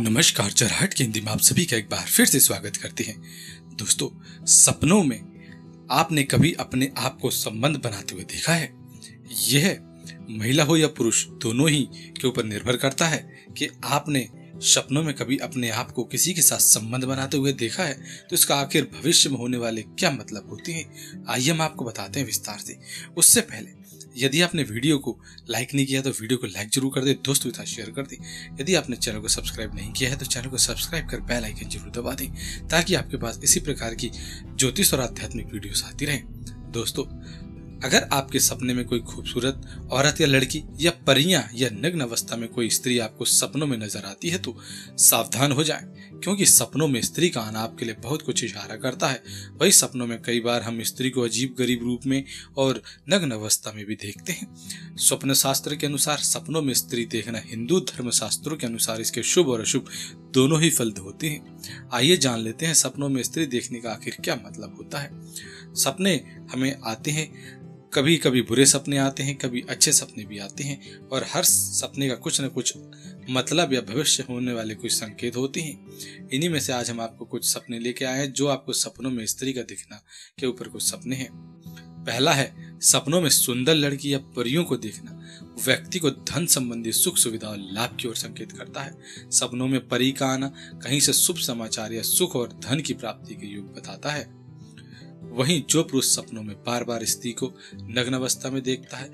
नमस्कार, चरहट के हिंदी में आप सभी का एक बार फिर से स्वागत करते हैं। दोस्तों, सपनों में आपने कभी अपने आप को संबंध बनाते हुए देखा है? यह महिला हो या पुरुष, दोनों ही के ऊपर निर्भर करता है कि आपने सपनों में कभी अपने आप को किसी के साथ संबंध बनाते हुए देखा है तो इसका आखिर भविष्य में होने वाले क्या मतलब होते हैं? आइए हम आपको बताते हैं विस्तार से। उससे पहले, यदि आपने वीडियो को लाइक नहीं किया तो वीडियो को लाइक ज़रूर कर दे, दोस्तों के साथ शेयर कर दे। यदि आपने चैनल को सब्सक्राइब नहीं किया है तो चैनल को सब्सक्राइब कर बेल आइकन ज़रूर दबा दें, ताकि आपके पास इसी प्रकार की ज्योतिष और आध्यात्मिक वीडियोस आती रहे। दोस्तों अगर आपके सपने में कोई खूबसूरत औरत या लड़की या परियाँ या नग्न अवस्था में कोई स्त्री आपको सपनों में नज़र आती है तो सावधान हो जाएँ, क्योंकि सपनों में स्त्री का आना आपके लिए बहुत कुछ इशारा करता है। वही सपनों में कई बार हम स्त्री को अजीब गरीब रूप में और नग्न अवस्था में भी देखते हैं। स्वप्न शास्त्र के अनुसार सपनों में स्त्री देखना हिंदू धर्म शास्त्रों के अनुसार इसके शुभ और अशुभ दोनों ही फल होते हैं। आइए जान लेते हैं सपनों में स्त्री देखने का आखिर क्या मतलब होता है। सपने हमें आते हैं कभी कभी बुरे सपने आते हैं, कभी अच्छे सपने भी आते हैं और हर सपने का कुछ न कुछ मतलब या भविष्य होने वाले कुछ संकेत होते हैं। इन्हीं में से आज हम आपको कुछ सपने लेके आए हैं जो आपको सपनों में स्त्री का दिखना के ऊपर कुछ सपने हैं। पहला है, सपनों में सुंदर लड़की या परियों को देखना। व्यक्ति को धन संबंधी सुख सुविधा और लाभ की ओर संकेत करता है। सपनों में परी का आना कहीं से शुभ समाचार या सुख और धन की प्राप्ति के योग बताता है। वहीं जो पुरुष सपनों में बार बार स्त्री को नग्न अवस्था में देखता है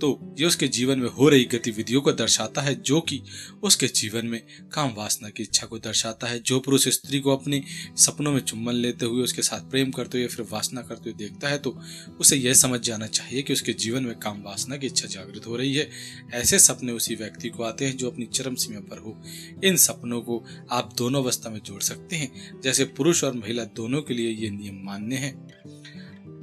तो ये उसके जीवन में हो रही गतिविधियों को दर्शाता है, जो कि उसके जीवन में काम वासना की इच्छा को दर्शाता है। जो पुरुष स्त्री को अपने सपनों में चुम्बन लेते हुए उसके साथ प्रेम करते हुए फिर वासना करते हुए देखता है तो उसे यह समझ जाना चाहिए कि उसके जीवन में काम वासना की इच्छा जागृत हो रही है। ऐसे सपने उसी व्यक्ति को आते हैं जो अपनी चरम सीमा पर हो। इन सपनों को आप दोनों अवस्था में जोड़ सकते हैं। जैसे पुरुष और महिला दोनों के लिए ये नियम मान्य है।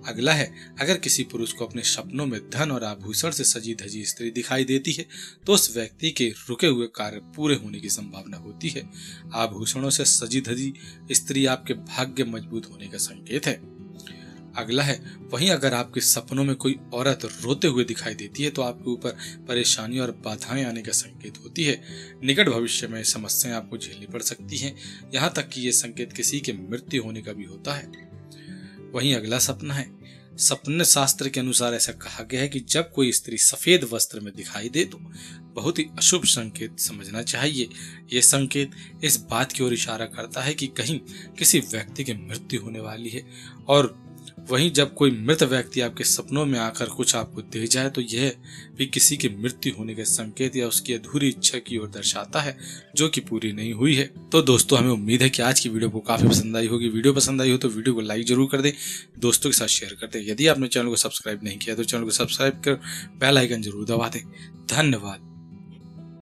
अगला है, अगर किसी पुरुष को अपने सपनों में धन और आभूषण से सजी धजी स्त्री दिखाई देती है तो उस व्यक्ति के रुके हुए कार्य पूरे होने की संभावना होती है। आभूषणों से सजी धजी स्त्री आपके भाग्य मज़बूत होने का संकेत है। अगला है, वहीं अगर आपके सपनों में कोई औरत रोते हुए दिखाई देती है तो आपके ऊपर परेशानी और बाधाएँ आने का संकेत होती है। निकट भविष्य में समस्याएँ आपको झेलनी पड़ सकती हैं। यहाँ तक कि ये संकेत किसी के मृत्यु होने का भी होता है। वहीं अगला सपना है। सपने शास्त्र के अनुसार ऐसा कहा गया है कि जब कोई स्त्री सफ़ेद वस्त्र में दिखाई दे तो बहुत ही अशुभ संकेत समझना चाहिए। यह संकेत इस बात की ओर इशारा करता है कि कहीं किसी व्यक्ति की मृत्यु होने वाली है और वहीं जब कोई मृत व्यक्ति आपके सपनों में आकर कुछ आपको दे जाए तो यह भी किसी की मृत्यु होने के संकेत या उसकी अधूरी इच्छा की ओर दर्शाता है, जो कि पूरी नहीं हुई है। तो दोस्तों, हमें उम्मीद है कि आज की वीडियो को काफ़ी पसंद आई होगी। वीडियो पसंद आई हो तो वीडियो को लाइक ज़रूर कर दे, दोस्तों के साथ शेयर कर दे। यदि आपने चैनल को सब्सक्राइब नहीं किया तो चैनल को सब्सक्राइब कर बेल आइकन ज़रूर दबा दे। धन्यवाद।